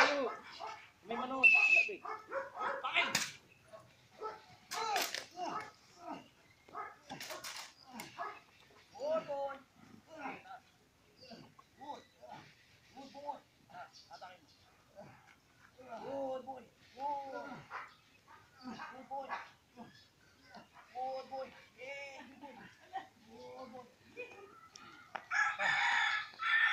May manok. May manok. Bakit?